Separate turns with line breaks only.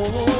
Oh.